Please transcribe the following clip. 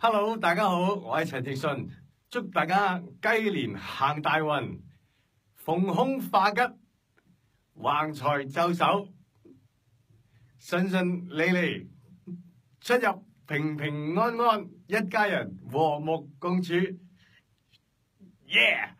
hello 大家好我系陈奕迅。祝大家鸡年行大运逢凶化吉横财就手。顺顺利利出入平平安安一家人和睦共处耶